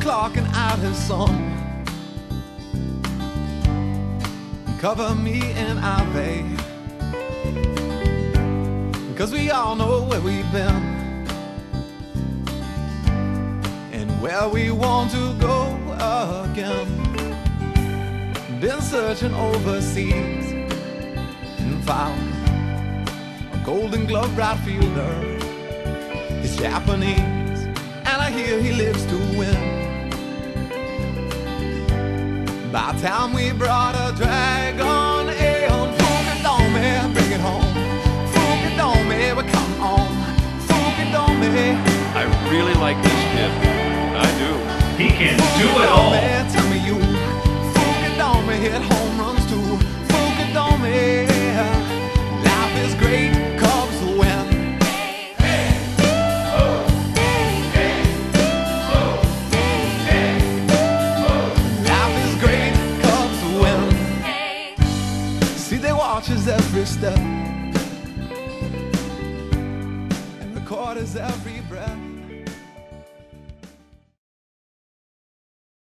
clocking out his song. Cover me in Ave. Cause we all know where we've been and where we want to go again. Been searching overseas and found a golden glove right fielder. He's Japanese, and I hear he lives to win. By the time we brought a dragon ale, Fukudome, bring it home. Fukudome, we come on. Fukudome. I really like this kid. I do. He can do it all. Fukudome, tell me you. Fukudome hit home They every step and record his every